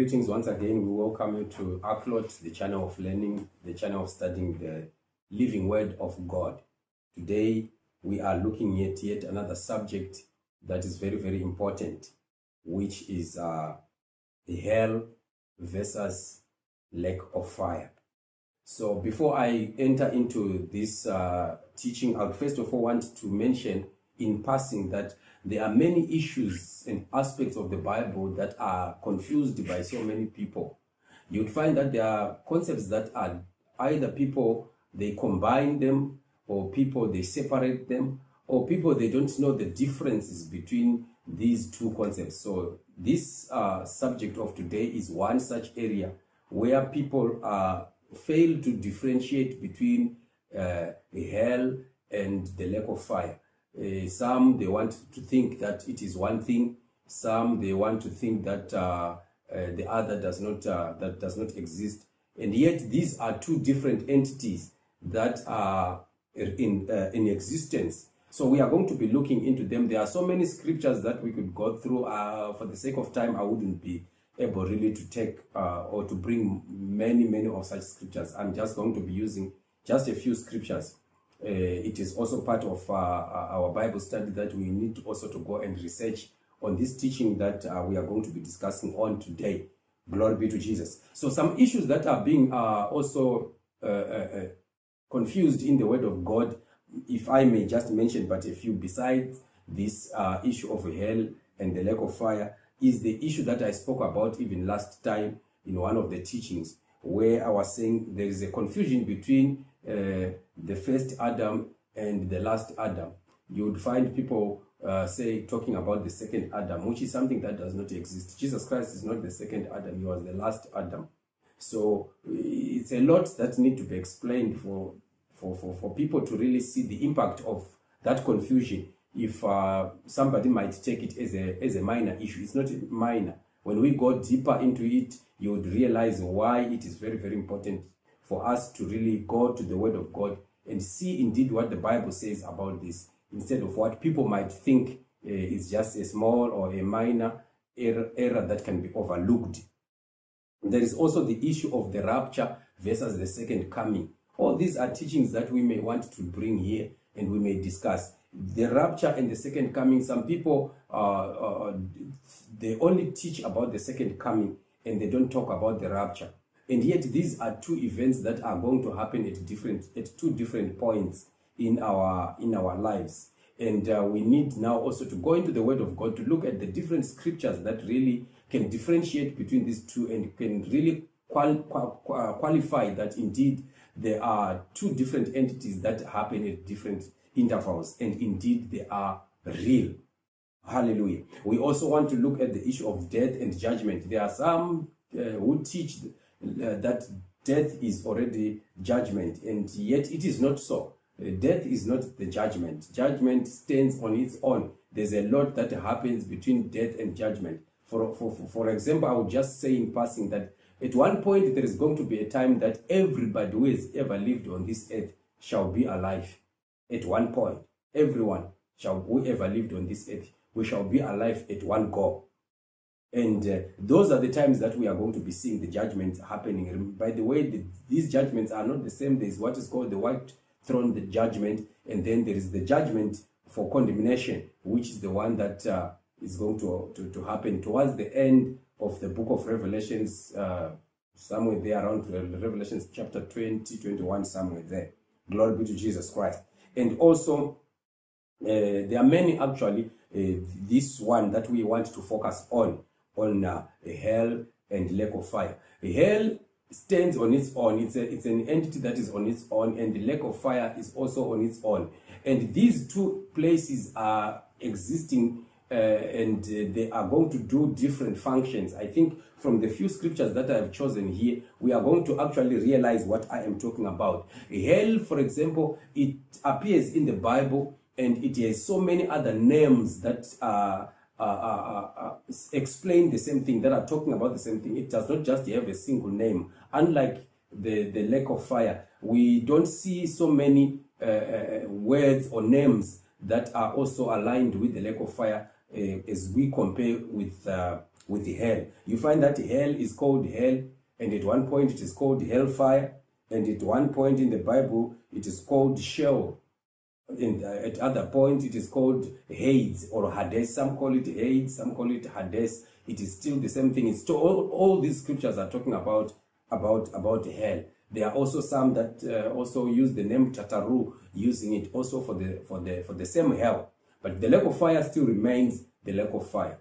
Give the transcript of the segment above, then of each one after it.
greetings once again. We welcome you to Upload, the channel of learning, the channel of studying the living word of God. Today, we are looking at yet another subject that is very, very important, which is uh, hell versus lake of fire. So, before I enter into this uh, teaching, I first of all want to mention in passing that there are many issues and aspects of the Bible that are confused by so many people. You'd find that there are concepts that are either people they combine them, or people they separate them, or people they don't know the differences between these two concepts. So, this uh, subject of today is one such area where people uh, fail to differentiate between uh, hell and the lake of fire. Uh, some they want to think that it is one thing. Some they want to think that uh, uh, the other does not uh, that does not exist. And yet these are two different entities that are in uh, in existence. So we are going to be looking into them. There are so many scriptures that we could go through. Uh, for the sake of time, I wouldn't be able really to take or to bring many many of such scriptures. I'm just going to be using just a few scriptures uh, Uh, it is also part of uh, uh, our Bible study that we need also to go and research on this teaching that uh, we are going to be discussing on today. Glory be to Jesus. So some issues that are being uh, also confused in the Word of God, if I may just mention but a few besides this issue of hell and the lake of fire, is the issue that I spoke about even last time in one of the teachings, where I was saying there is a confusion between uh, the first Adam and the last Adam. You would find people uh, say talking about the second Adam, which is something that does not exist. Jesus Christ is not the second Adam; he was the last Adam. So it's a lot that need to be explained for for for, for people to really see the impact of that confusion. If uh, somebody might take it as a as a minor issue, it's not minor. When we go deeper into it, you would realize why it is very very important for us to really go to the Word of God and see indeed what the Bible says about this instead of what people might think uh, is just a small or a minor error, error that can be overlooked. There is also the issue of the rapture versus the second coming. All these are teachings that we may want to bring here and we may discuss. The rapture and the second coming, some people, they only teach about the second coming and they don't talk about the rapture. And yet these are two events that are going to happen at different at two different points in our in our lives. And uh, we need now also to go into the Word of God to look at the different scriptures that really can differentiate between these two and can really qual qual qualify that indeed there are two different entities that happen at different intervals, and indeed they are real. Hallelujah. We also want to look at the issue of death and judgment. There are some uh, who teach uh, that death is already judgment, and yet it is not so. Uh, death is not the judgment. Judgment stands on its own. There's a lot that happens between death and judgment. For, for, for example, I would just say in passing that at one point there is going to be a time that everybody who has ever lived on this earth shall be alive. At one point, everyone shall who ever lived on this earth, we shall be alive at one go. And uh, those are the times that we are going to be seeing the judgments happening. By the way, the, these judgments are not the same. There is what is called the white throne the judgment, and then there is the judgment for condemnation, which is the one that uh, is going to, to, to, happen towards the end of the book of Revelations, uh, somewhere there around Revelations chapter 20, 21, somewhere there. Glory be to Jesus Christ. And also, uh, there are many actually, this one that we want to focus on on uh, hell and lake of fire. Hell stands on its own. It's, a, it's an entity that is on its own, and the lake of fire is also on its own. And these two places are existing uh, and uh, they are going to do different functions. I think from the few scriptures that I have chosen here, we are going to actually realize what I am talking about. Hell, for example, it appears in the Bible and it has so many other names that are uh, uh, uh, explain the same thing, that are talking about the same thing. It does not just have a single name. Unlike the, the lake of fire, we don't see so many words or names that are also aligned with the lake of fire as we compare with with the hell. You find that hell is called hell, and at one point it is called hellfire, and at one point in the Bible it is called Sheol. And uh, at other point it is called Hades or Hades. Some call it Hades, some call it Hades. It is still the same thing. It's all, all these scriptures are talking about about about hell. There are also some that uh, also use the name Tartarus, using it also for the for the for the same hell. But the lake of fire still remains the lake of fire.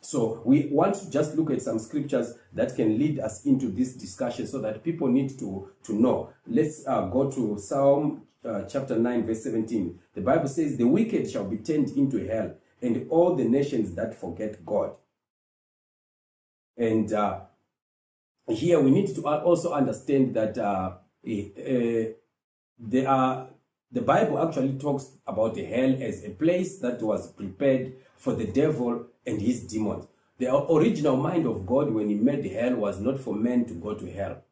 So we want to just look at some scriptures that can lead us into this discussion so that people need to, to know. Let's uh, go to Psalm uh, chapter 9, verse 17. The Bible says, The wicked shall be turned into hell, and all the nations that forget God. And uh, here we need to also understand that uh, uh, there are the Bible actually talks about the hell as a place that was prepared for the devil and his demons. The original mind of God when he made hell was not for men to go to hell.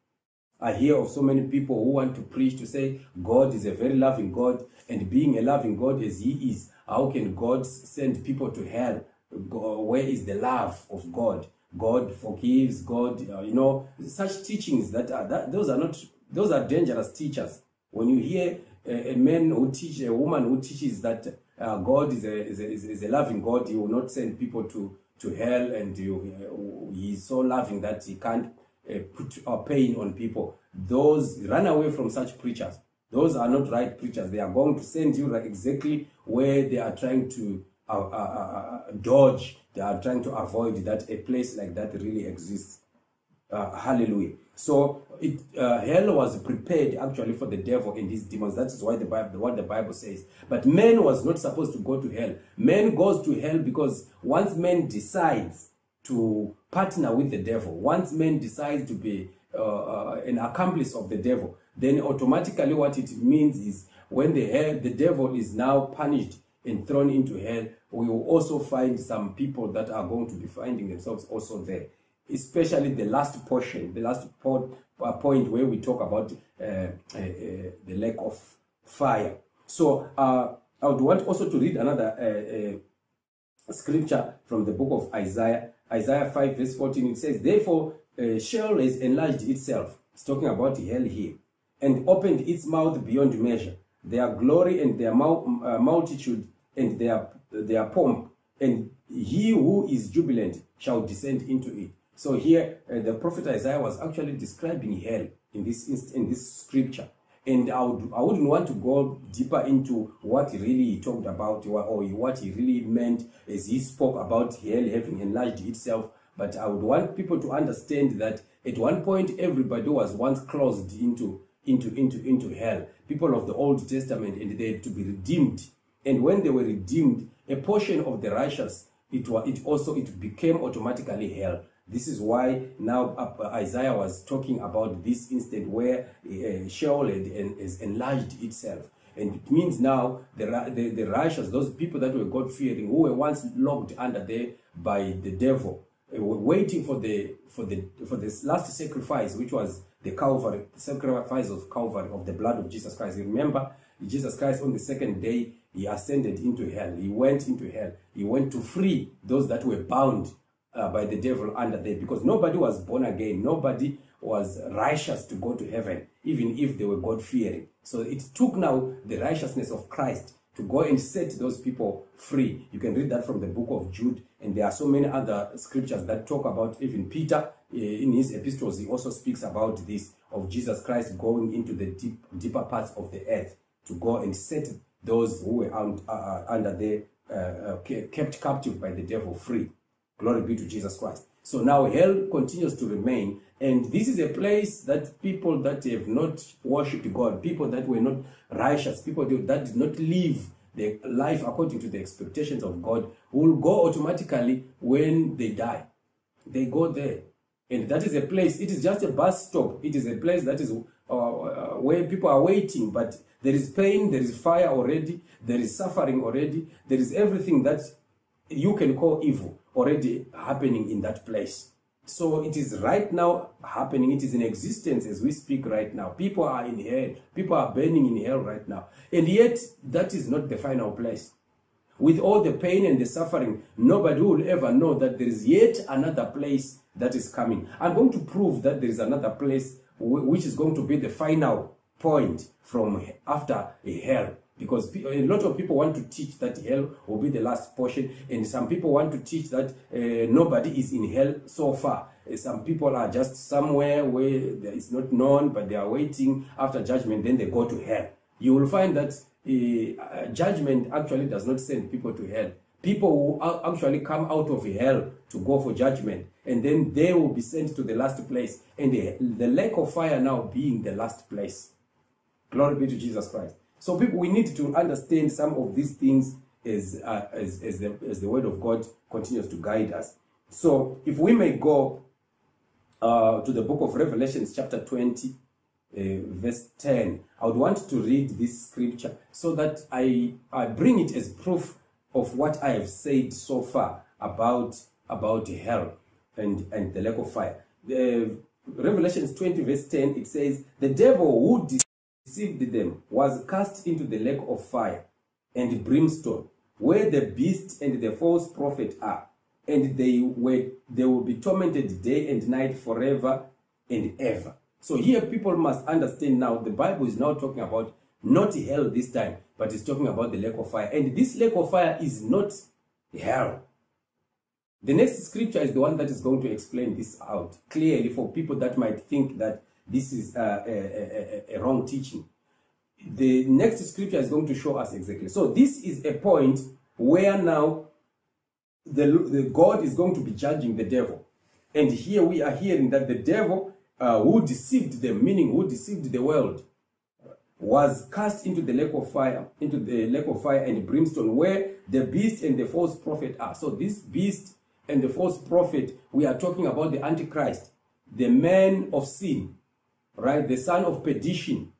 I hear of so many people who want to preach to say God is a very loving God, and being a loving God as He is, how can God send people to hell? Where is the love of God? God forgives, God, uh, you know, such teachings that are, that, those are not, those are dangerous teachers. When you hear a, a man who teach, a woman who teaches that uh, God is a, is, a, is a loving God, he will not send people to, to hell and you, uh, he is so loving that he can't put uh, pain on people. Those, run away from such preachers. Those are not right preachers. They are going to send you exactly where they are trying to uh, uh, uh, dodge. They are trying to avoid that a place like that really exists. hallelujah. So it, uh, hell was prepared actually for the devil and his demons. That is why the Bible, what the Bible says. But man was not supposed to go to hell. Man goes to hell because once man decides to partner with the devil, once man decides to be uh, uh, an accomplice of the devil, then automatically what it means is when the hell, the devil is now punished and thrown into hell, we will also find some people that are going to be finding themselves also there especially the last portion, the last point, uh, point where we talk about uh, uh, uh, the lake of fire. So I would want also to read another scripture from the book of Isaiah, Isaiah 5 verse 14. It says, Therefore Sheol has enlarged itself. It's talking about hell here. And opened its mouth beyond measure. Their glory and their multitude and their, their pomp. And he who is jubilant shall descend into it. So here, uh, the prophet Isaiah was actually describing hell in this in this scripture. And I, would, I wouldn't want to go deeper into what really he talked about or what he really meant as he spoke about hell having enlarged itself. But I would want people to understand that at one point everybody was once closed into into into into hell. People of the Old Testament and they had to be redeemed. And when they were redeemed, a portion of the righteous, it was it also it became automatically hell. This is why now Isaiah was talking about this instant where uh, Sheol has enlarged itself. And it means now the, the, the righteous, those people that were God-fearing, who were once locked under there by the devil, uh, were waiting for the for the for this last sacrifice, which was the Calvary, the sacrifice of Calvary of the blood of Jesus Christ. You remember, Jesus Christ on the second day he ascended into hell. He went into hell. He went to free those that were bound uh, by the devil under there because nobody was born again. Nobody was righteous to go to heaven, even if they were God fearing. So it took now the righteousness of Christ to go and set those people free. You can read that from the book of Jude, and there are so many other scriptures that talk about even Peter eh, in his epistles. He also speaks about this of Jesus Christ going into the deep, deeper parts of the earth to go and set those who were uh, uh under the uh, uh kept captive by the devil free. Glory be to Jesus Christ. So now hell continues to remain. And this is a place that people that have not worshipped God, people that were not righteous, people that did not live their life according to the expectations of God, will go automatically when they die. They go there. And that is a place, it is just a bus stop. It is a place that is uh, uh, where people are waiting, but there is pain, there is fire already, there is suffering already, there is everything that you can call evil already happening in that place. So it is right now happening. It is in existence as we speak right now. People are in hell. People are burning in hell right now. And yet, that is not the final place. with all the pain and the suffering, nobody will ever know that there is yet another place that is coming. I'm going to prove that there is another place which is going to be the final point from after hell because a lot of people want to teach that hell will be the last portion and some people want to teach that uh, nobody is in hell so far. Uh, some people are just somewhere where it's not known but they are waiting after judgment then they go to hell. You will find that uh, judgment actually does not send people to hell. People will actually come out of hell to go for judgment and then they will be sent to the last place. And the, the lake of fire now being the last place. Glory be to jesus christ so people, we need to understand some of these things as, uh, as, as, the, as the word of God continues to guide us. So if we may go uh, to the book of Revelations chapter 20, uh, verse 10, I would want to read this scripture so that I, I bring it as proof of what I have said so far about, about hell and, and the lake of fire. The Revelations 20 verse 10, it says, The devil who deceived them was cast into the lake of fire and brimstone, where the beast and the false prophet are, and they were they will be tormented day and night forever and ever. So here people must understand now the Bible is now talking about not hell this time, but it's talking about the lake of fire. And this lake of fire is not hell. The next scripture is the one that is going to explain this out clearly for people that might think that this is a, a, a, a wrong teaching. The next scripture is going to show us exactly. So this is a point where now the, the God is going to be judging the devil. And here we are hearing that the devil uh, who deceived them, meaning who deceived the world, was cast into the lake of fire, into the lake of fire and brimstone, where the beast and the false prophet are. So this beast and the false prophet, we are talking about the Antichrist, the man of sin, right? The son of perdition,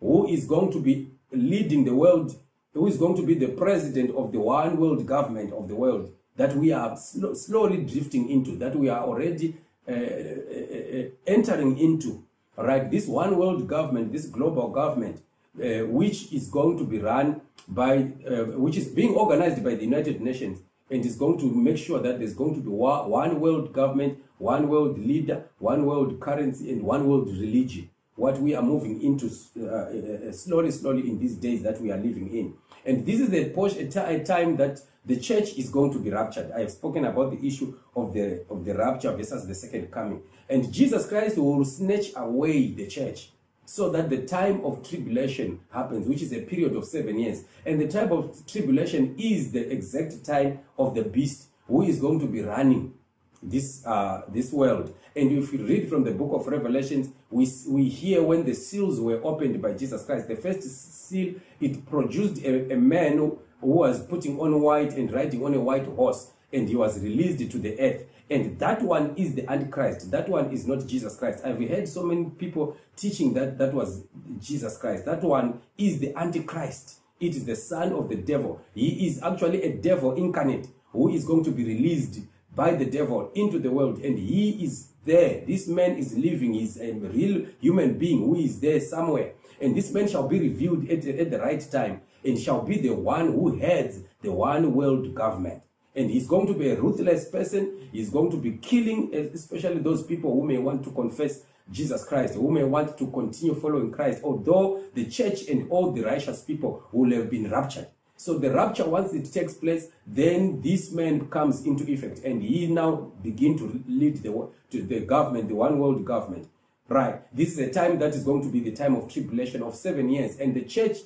who is going to be leading the world, who is going to be the president of the one world government of the world that we are sl slowly drifting into, that we are already uh, uh, uh, entering into, right? This one world government, this global government, uh, which is going to be run by, uh, which is being organized by the United Nations and is going to make sure that there's going to be one world government, one world leader, one world currency, and one world religion. What we are moving into uh, uh, uh slowly, slowly in these days that we are living in. And this is a, a time that the church is going to be raptured. I have spoken about the issue of the, of the rapture versus the second coming. And Jesus Christ will snatch away the church so that the time of tribulation happens, which is a period of seven years. And the time of tribulation is the exact time of the beast who is going to be running this uh, this world. And if you read from the book of Revelations, we, we hear when the seals were opened by Jesus Christ. The first seal, it produced a, a man who, who was putting on white and riding on a white horse, and he was released to the earth. And that one is the Antichrist. That one is not Jesus Christ. I've heard so many people teaching that that was Jesus Christ. That one is the Antichrist. It is the son of the devil. He is actually a devil incarnate who is going to be released by the devil into the world. And he is there. This man is living. He's a real human being who is there somewhere. And this man shall be revealed at, at the right time and shall be the one who heads the one world government and he's going to be a ruthless person. He's going to be killing, especially those people who may want to confess Jesus Christ, who may want to continue following Christ, although the church and all the righteous people will have been raptured. So the rapture, once it takes place, then this man comes into effect, and he now begin to lead the to the government, the one world government. Right. This is a time that is going to be the time of tribulation of seven years, and the church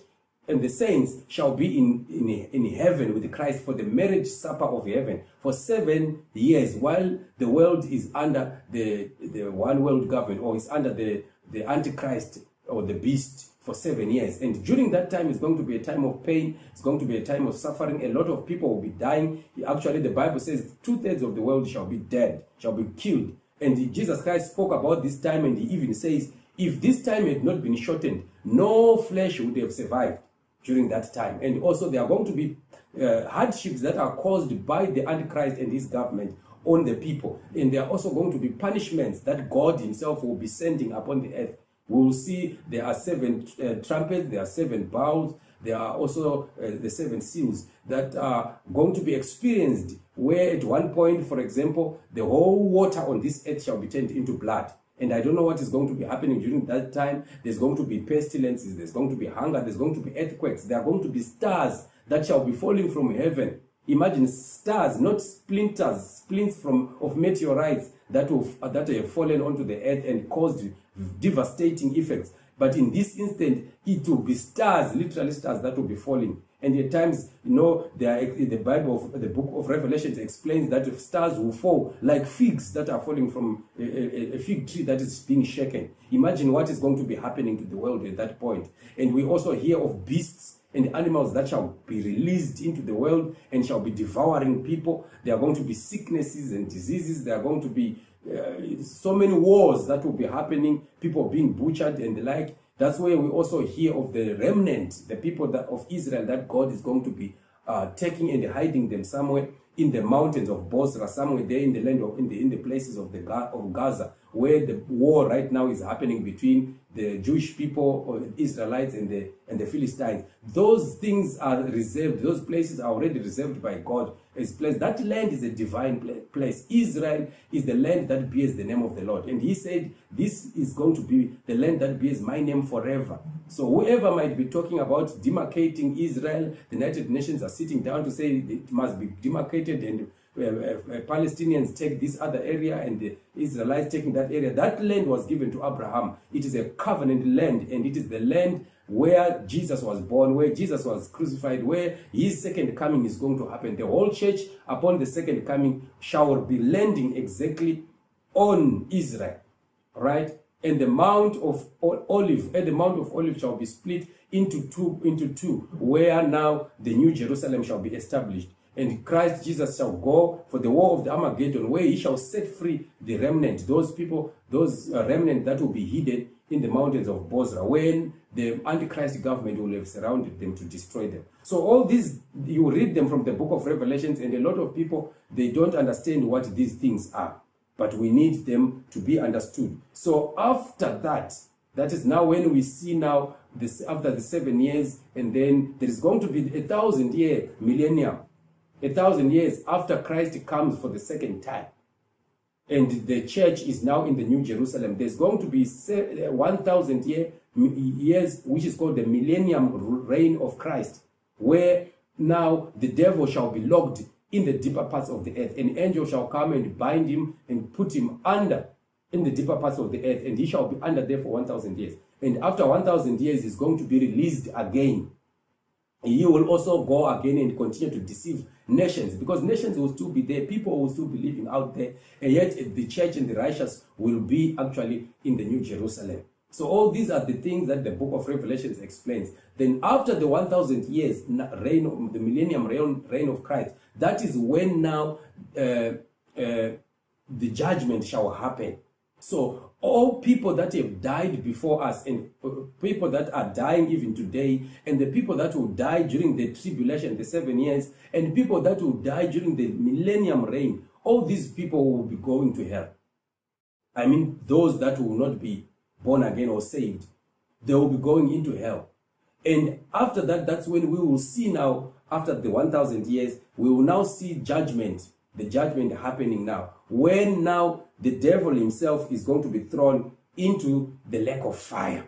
and the saints shall be in, in, in heaven with Christ for the marriage supper of heaven for seven years while the world is under the, the one world government or is under the, the Antichrist or the beast for seven years. And during that time, it's going to be a time of pain. It's going to be a time of suffering. A lot of people will be dying. Actually, the Bible says two-thirds of the world shall be dead, shall be killed. And Jesus Christ spoke about this time and he even says, if this time had not been shortened, no flesh would have survived during that time. And also there are going to be uh, hardships that are caused by the Antichrist and his government on the people. And there are also going to be punishments that God himself will be sending upon the earth. We will see there are seven uh, trumpets, there are seven bowls, there are also uh, the seven seals that are going to be experienced, where at one point, for example, the whole water on this earth shall be turned into blood. And I don't know what is going to be happening during that time. There's going to be pestilences, there's going to be hunger, there's going to be earthquakes, there are going to be stars that shall be falling from heaven. Imagine stars, not splinters, splints from of meteorites that have, that have fallen onto the earth and caused devastating effects. But in this instant, it will be stars, literally stars that will be falling. And at times, you know, the Bible, the book of Revelations explains that stars will fall like figs that are falling from a, a, a, fig tree that is being shaken. Imagine what is going to be happening to the world at that point. And we also hear of beasts and animals that shall be released into the world and shall be devouring people. There are going to be sicknesses and diseases. There are going to be uh, so many wars that will be happening, people being butchered and the like. That's where we also hear of the remnant, the people that, of Israel that God is going to be uh, taking and hiding them somewhere in the mountains of Bozrah, somewhere there in the land of in the in the places of the of Gaza, where the war right now is happening between the Jewish people or Israelites and the and the Philistines. Those things are reserved. Those places are already reserved by God as place. That land is a divine place. Israel is the land that bears the name of the Lord. And he said, this is going to be the land that bears my name forever. So whoever might be talking about demarcating Israel, the United Nations are sitting down to say it must be demarcated and Um, uh, uh, Palestinians take this other area and the Israelites taking that area. That land was given to Abraham. It is a covenant land and it is the land where Jesus was born, where Jesus was crucified, where his second coming is going to happen. The whole church upon the second coming shall be landing exactly on Israel, right? And the Mount of Olive, and the Mount of Olive shall be split into two, into two, where now the new Jerusalem shall be established and Christ Jesus shall go for the war of the Armageddon, where he shall set free the remnant, those people, those uh, remnant that will be hidden in the mountains of Bozrah, when the Antichrist government will have surrounded them to destroy them. So all these, you read them from the book of Revelations, and a lot of people, they don't understand what these things are. But we need them to be understood. So after that, that is now when we see now, this after the seven years, and then there is going to be a thousand year millennium a thousand years after Christ comes for the second time, and the church is now in the New Jerusalem, there's going to be 1,000 year, years, which is called the millennium reign of Christ, where now the devil shall be locked in the deeper parts of the earth. An angel shall come and bind him and put him under in the deeper parts of the earth, and he shall be under there for 1,000 years. And after 1,000 years, he's going to be released again. He will also go again and continue to deceive nations because nations will still be there, people will still be living out there, and yet the church and the righteous will be actually in the New Jerusalem. So all these are the things that the book of Revelations explains. Then after the 1,000 years reign, of, the millennium reign, reign of Christ, that is when now uh, uh, the judgment shall happen. So all people that have died before us and people that are dying even today and the people that will die during the tribulation, the seven years, and people that will die during the millennium reign, all these people will be going to hell. I mean, those that will not be born again or saved, they will be going into hell. And after that, that's when we will see now, after the 1,000 years, we will now see judgment, the judgment happening now. When now the devil himself is going to be thrown into the lake of fire.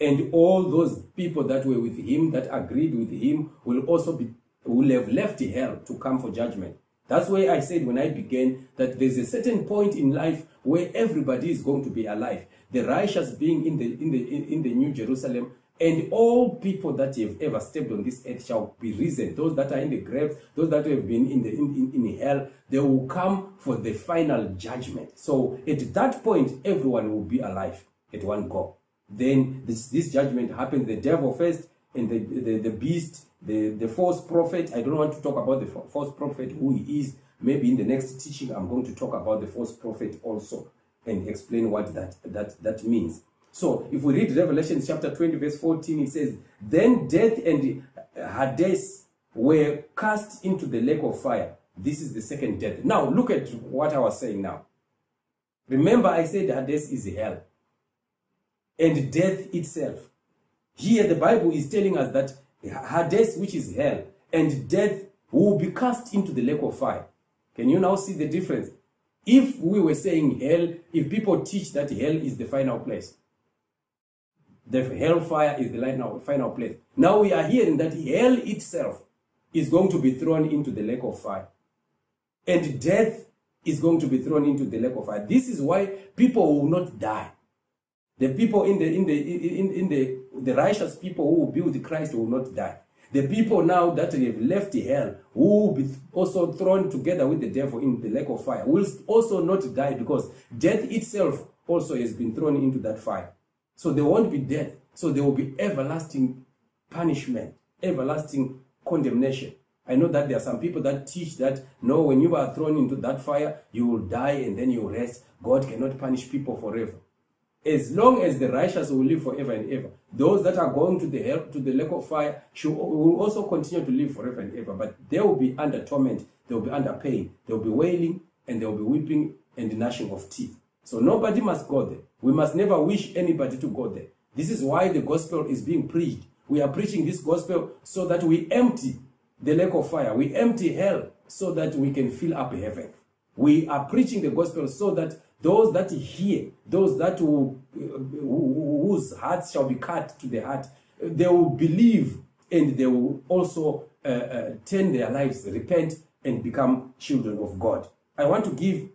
And all those people that were with him, that agreed with him, will also be will have left hell to come for judgment. That's why I said when I began that there's a certain point in life where everybody is going to be alive. The righteous being in the in the in, the New Jerusalem, and all people that have ever stepped on this earth shall be risen. Those that are in the grave, those that have been in the in, in, in hell, they will come for the final judgment. So at that point, everyone will be alive at one go. Then this, this judgment happens, the devil first, and the, the, the beast, the, the false prophet. I don't want to talk about the false prophet, who he is. Maybe in the next teaching, I'm going to talk about the false prophet also and explain what that, that, that means. So if we read Revelation chapter 20, verse 14, it says, Then death and Hades were cast into the lake of fire. This is the second death. Now look at what I was saying now. Remember I said Hades is hell. And death itself. Here the Bible is telling us that Hades, which is hell, and death will be cast into the lake of fire. Can you now see the difference? If we were saying hell, if people teach that hell is the final place, the hellfire is the final place. Now we are hearing that hell itself is going to be thrown into the lake of fire. And death is going to be thrown into the lake of fire. This is why people will not die. The people in the in the in, in the the righteous people who will build Christ will not die. The people now that have left hell, who will be also thrown together with the devil in the lake of fire, will also not die because death itself also has been thrown into that fire. So there won't be death. So there will be everlasting punishment, everlasting condemnation. I know that there are some people that teach that no, when you are thrown into that fire, you will die and then you rest. God cannot punish people forever as long as the righteous will live forever and ever. Those that are going to the hell, to the lake of fire, should, will also continue to live forever and ever. But they will be under torment, they will be under pain, they will be wailing, and they will be weeping and gnashing of teeth. So nobody must go there. We must never wish anybody to go there. This is why the gospel is being preached. We are preaching this gospel so that we empty the lake of fire. We empty hell so that we can fill up heaven. We are preaching the gospel so that those that hear, those that whose hearts shall be cut to the heart, they will believe and they will also uh, uh, turn their lives, repent, and become children of God. I want to give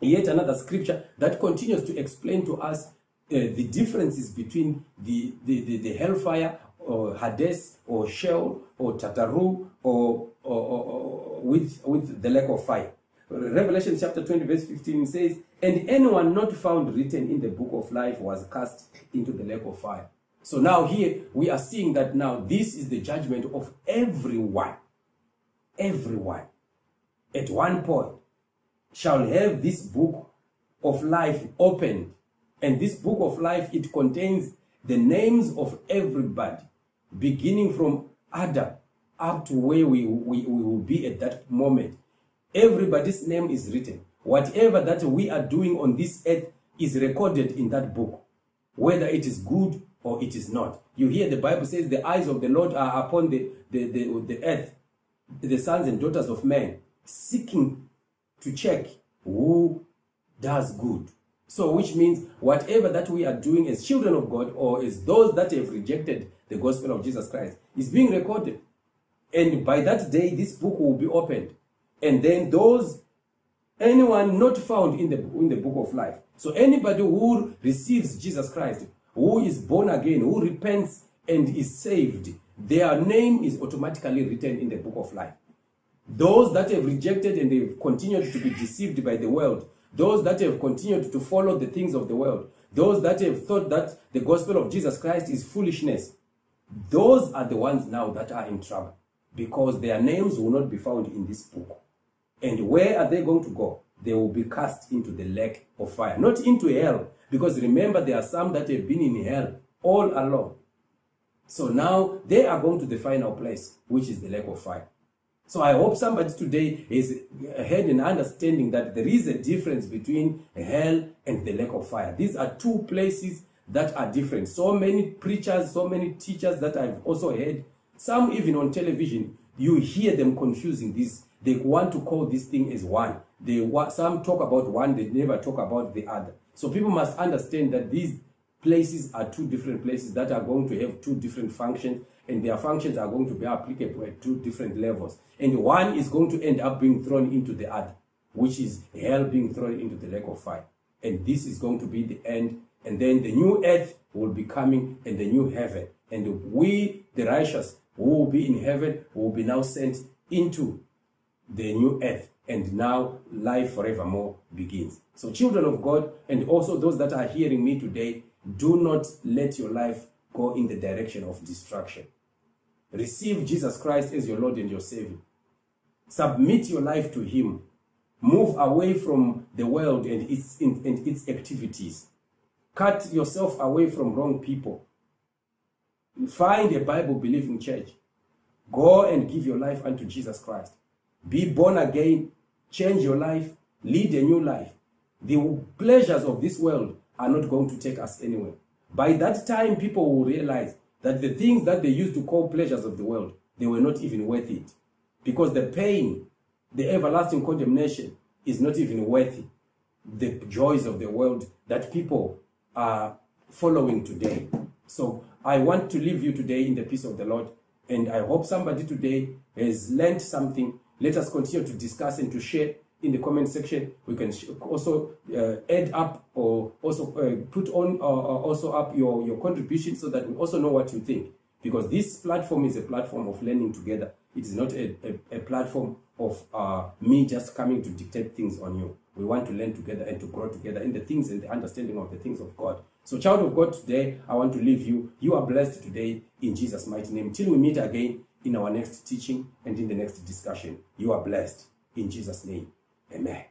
yet another scripture that continues to explain to us uh, the differences between the, the, the, the, hellfire or Hades or Sheol or Tartarus or, or, or, or with, with the lake of fire. Revelation chapter 20, verse 15 says, And anyone not found written in the book of life was cast into the lake of fire. So now here we are seeing that now this is the judgment of everyone. Everyone at one point shall have this book of life opened. And this book of life, it contains the names of everybody, beginning from Adam up to where we, we, we will be at that moment. Everybody's name is written. Whatever that we are doing on this earth is recorded in that book, whether it is good or it is not. You hear the Bible says the eyes of the Lord are upon the, the, the, the earth, the sons and daughters of men, seeking to check who does good. So, which means whatever that we are doing as children of God or as those that have rejected the gospel of Jesus Christ is being recorded. And by that day, this book will be opened and then those anyone not found in the in the book of life so anybody who receives jesus christ who is born again who repents and is saved their name is automatically written in the book of life those that have rejected and they've continued to be deceived by the world those that have continued to follow the things of the world those that have thought that the gospel of jesus christ is foolishness those are the ones now that are in trouble because their names will not be found in this book and where are they going to go? They will be cast into the lake of fire, not into hell. Because remember, there are some that have been in hell all along. So now they are going to the final place, which is the lake of fire. So I hope somebody today is had an understanding that there is a difference between hell and the lake of fire. These are two places that are different. So many preachers, so many teachers that I've also heard, some even on television, you hear them confusing these they want to call this thing as one. They want, some talk about one, they never talk about the other. So people must understand that these places are two different places that are going to have two different functions and their functions are going to be applicable at two different levels. And one is going to end up being thrown into the other, which is hell being thrown into the lake of fire. And this is going to be the end. And then the new earth will be coming and the new heaven. And we, the righteous, who will be in heaven, will be now sent into the new earth and now life forevermore begins. So children of God and also those that are hearing me today, do not let your life go in the direction of destruction. Receive Jesus Christ as your Lord and your Savior. Submit your life to Him. Move away from the world and its, and its activities. Cut yourself away from wrong people. Find a Bible believing church. Go and give your life unto Jesus Christ. Be born again, change your life, lead a new life. The pleasures of this world are not going to take us anywhere. By that time, people will realize that the things that they used to call pleasures of the world, they were not even worth it. Because the pain, the everlasting condemnation, is not even worth the joys of the world that people are following today. So I want to leave you today in the peace of the Lord. And I hope somebody today has learned something. Let us continue to discuss and to share in the comment section. We can also uh, add up or also uh, put on uh, uh, also up your, your contribution so that we also know what you think. Because this platform is a platform of learning together. It is not a, a, a platform of uh, me just coming to dictate things on you. We want to learn together and to grow together in the things and the understanding of the things of God. So, child of God, today I want to leave you. You are blessed today in Jesus' mighty name. Till we meet again in our next teaching and in the next discussion. You are blessed in Jesus' name. Amen.